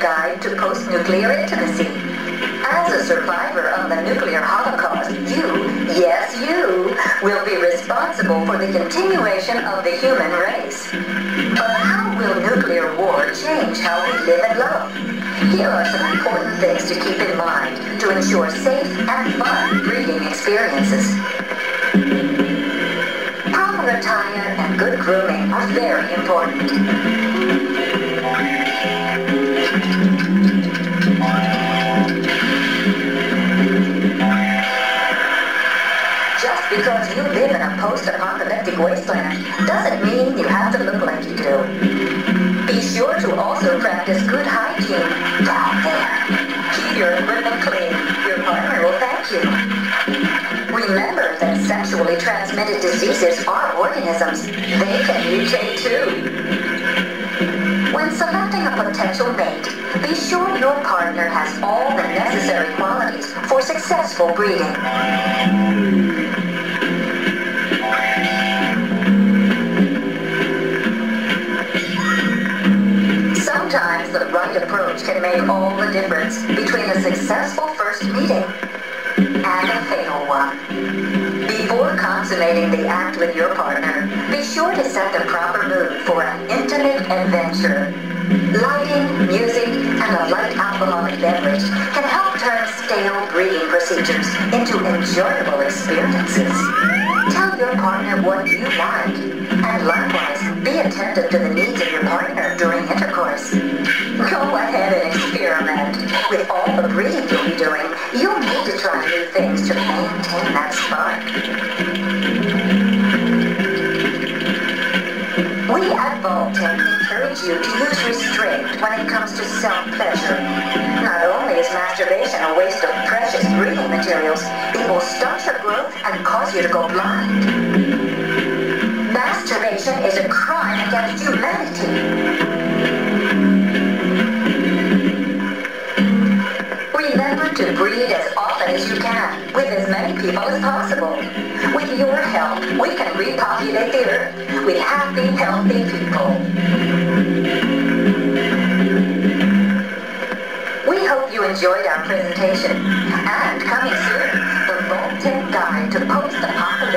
right to post-nuclear intimacy. As a survivor of the nuclear holocaust, you, yes you, will be responsible for the continuation of the human race. But how will nuclear war change how we live and love? Here are some important things to keep in mind to ensure safe and fun breeding experiences. Proper attire and good grooming are very important. Because you live in a post-apocalyptic wasteland doesn't mean you have to look like you do. Be sure to also practice good hygiene down there. Keep your equipment clean. Your partner will thank you. Remember that sexually transmitted diseases are organisms. They can mutate too. When selecting a potential mate, be sure your partner has all the necessary qualities for successful breeding. Can make all the difference between a successful first meeting and a fatal one. Before consummating the act with your partner, be sure to set the proper mood for an intimate adventure. Lighting, music, and a light alcoholic beverage can help turn stale breeding procedures into enjoyable experiences. Your partner what you want, and likewise, be attentive to the needs of your partner during intercourse. Go ahead and experiment. With all the breeding you'll be doing, you'll need to try new things to maintain that spark. We at Vault-Tec encourage you to use restraint when it comes to self-pleasure. Not only is masturbation a waste of materials, it will stunt your growth and cause you to go blind. Masturbation is a crime against humanity. Remember to breed as often as you can, with as many people as possible. With your help, we can repopulate the earth with happy, healthy people. enjoyed our presentation. And coming soon, the Vault Tec Guide to Post-Apocalypse.